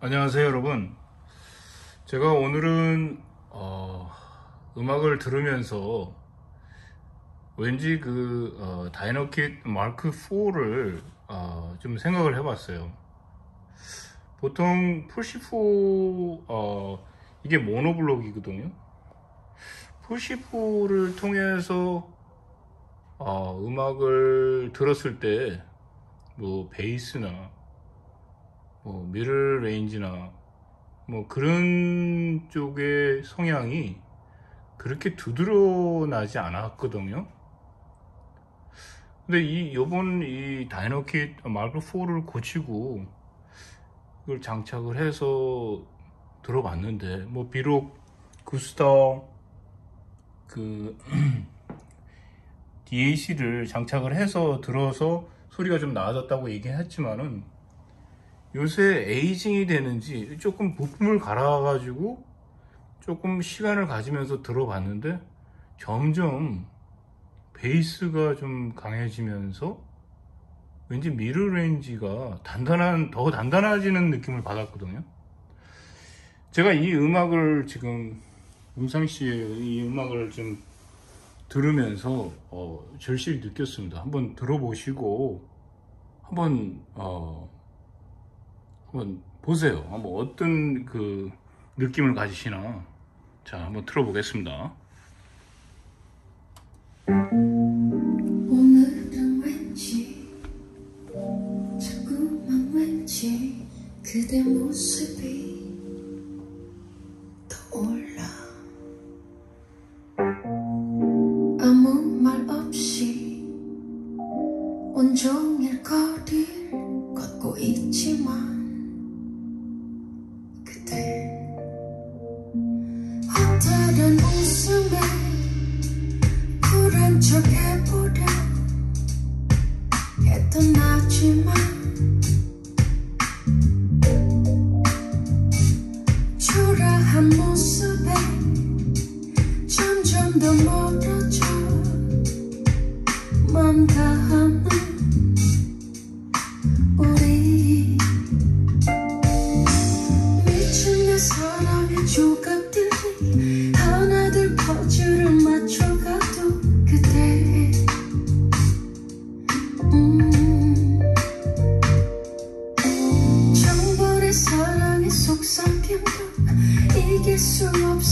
안녕하세요 여러분. 제가 오늘은 어, 음악을 들으면서 왠지 그 어, 다이너킷 마크 4를 어, 좀 생각을 해봤어요. 보통 푸시4 어, 이게 모노블록이거든요. 푸시4를 통해서 어, 음악을 들었을 때 뭐 베이스나 뭐 mid range나 뭐 그런 쪽의 성향이 그렇게 두드러 나지 않았거든요. 근데 이 요번 이 Dynakit Mark 4를 고치고 이걸 장착을 해서 들어봤는데 뭐 비록 구스터 그 DAC를 장착을 해서 들어서 소리가 좀 나아졌다고 얘기했지만은 요새 aging이 되는지 조금 부품을 갈아가지고 조금 시간을 가지면서 들어봤는데 점점 베이스가 좀 강해지면서 왠지 mid range가 단단한 더 단단해지는 느낌을 받았거든요. 제가 이 음악을 지금 음상 씨의 이 음악을 좀 들으면서 어, 절실히 느꼈습니다. 한번 들어보시고 한번 어, 한번 보세요. 한번 어떤 그 느낌을 가지시나. 자, 한번 틀어보겠습니다. 오늘은 왠지 자꾸만 왠지 그대 모습 화다른 웃음에 쿨한 척 해보려 했던 나지만 초라한 모습에 점점 더 멀어져 맘 다하는 우리 미친 내 사랑의 조각 이길 수없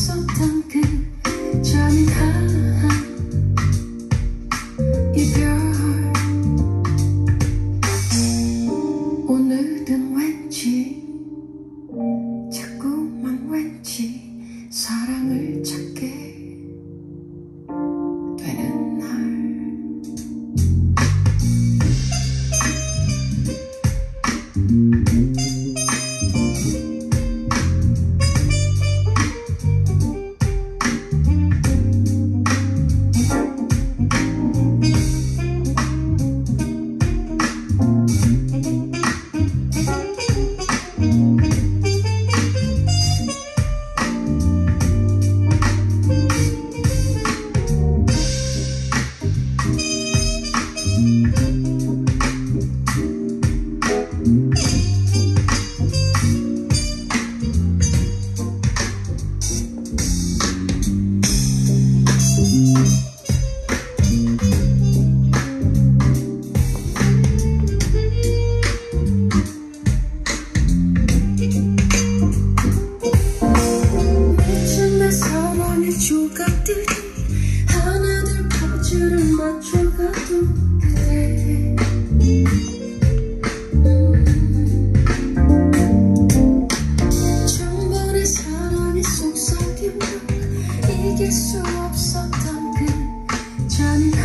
퍼즐을 맞춰가도 그래. 정번의 사랑의 속삭임도 이길 수 없었던 그 잔인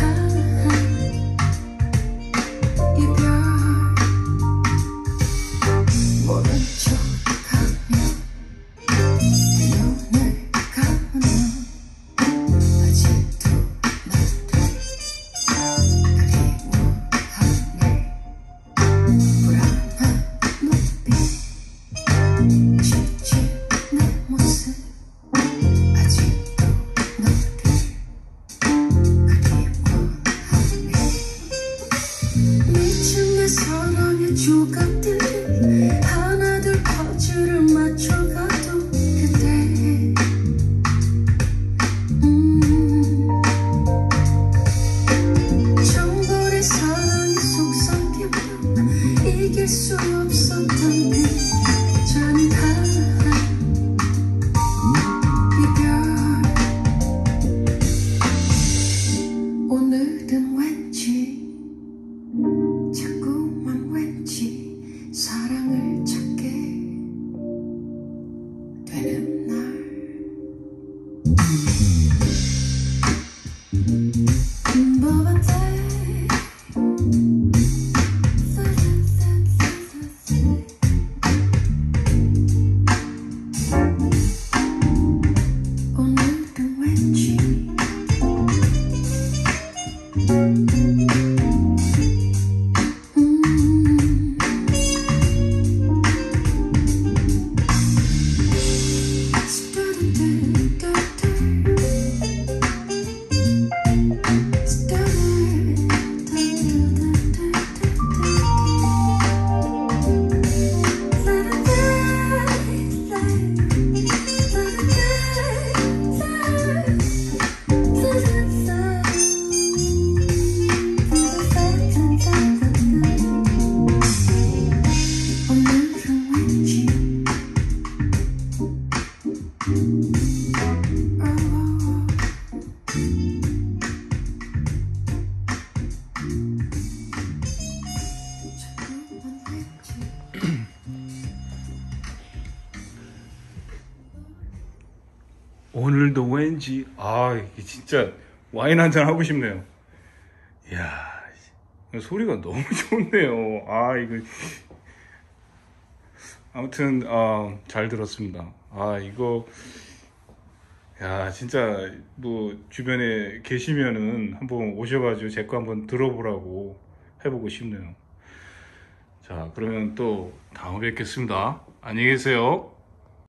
오늘도 왠지 아 이게 진짜 와인 한잔 하고 싶네요. 이야 소리가 너무 좋네요. 아 이거 아무튼 아, 잘 들었습니다. 아 이거 야 진짜 뭐 주변에 계시면은 한번 오셔가지고 제 거 한번 들어보라고 해보고 싶네요. 자 그러면 또 다음에 뵙겠습니다. 안녕히 계세요.